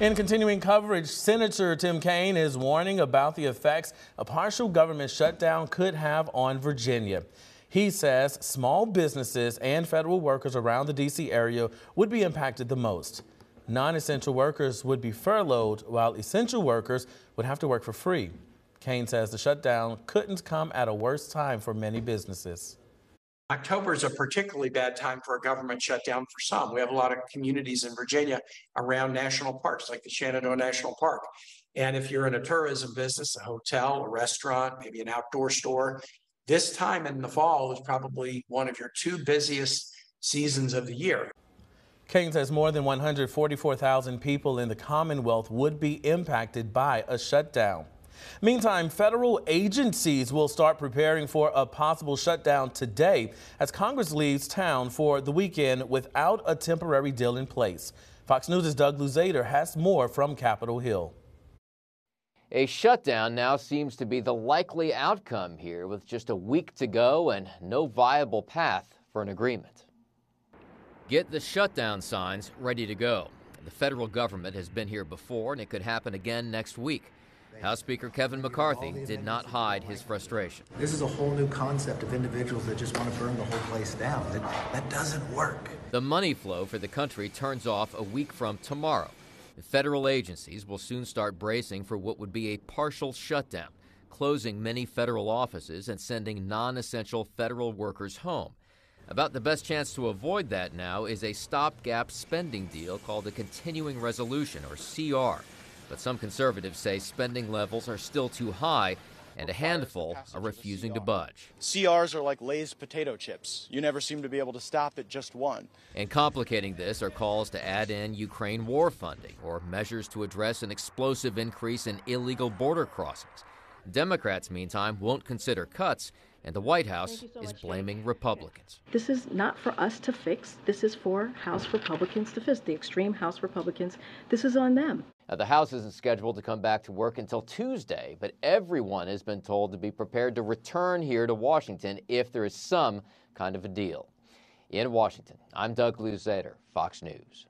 In continuing coverage, Senator Tim Kaine is warning about the effects a partial government shutdown could have on Virginia. He says small businesses and federal workers around the D.C. area would be impacted the most. Non-essential workers would be furloughed, while essential workers would have to work for free. Kaine says the shutdown couldn't come at a worse time for many businesses. October is a particularly bad time for a government shutdown for some. We have a lot of communities in Virginia around national parks, like the Shenandoah National Park. And if you're in a tourism business, a hotel, a restaurant, maybe an outdoor store, this time in the fall is probably one of your two busiest seasons of the year. Kaine says more than 144,000 people in the Commonwealth would be impacted by a shutdown. Meantime, federal agencies will start preparing for a possible shutdown today as Congress leaves town for the weekend without a temporary deal in place. Fox News' Doug Luzader has more from Capitol Hill. A shutdown now seems to be the likely outcome here with just a week to go and no viable path for an agreement. Get the shutdown signs ready to go. The federal government has been here before and it could happen again next week. House Speaker Kevin McCarthy did not hide his frustration. This is a whole new concept of individuals that just want to burn the whole place down. That, that doesn't work. The money flow for the country turns off a week from tomorrow. The federal agencies will soon start bracing for what would be a partial shutdown, closing many federal offices and sending non essential federal workers home. About the best chance to avoid that now is a stopgap spending deal called a Continuing Resolution, or CR. But some conservatives say spending levels are still too high and a handful are refusing to budge. CRs are like Lay's potato chips. You never seem to be able to stop at just one. And complicating this are calls to add in Ukraine war funding or measures to address an explosive increase in illegal border crossings. Democrats, meantime, won't consider cuts, and the White House so is blaming Jay. Republicans. This is not for us to fix. This is for House Republicans to fix, the extreme House Republicans. This is on them. Now, the House isn't scheduled to come back to work until Tuesday, but everyone has been told to be prepared to return here to Washington if there is some kind of a deal. In Washington, I'm Doug Luzader, Fox News.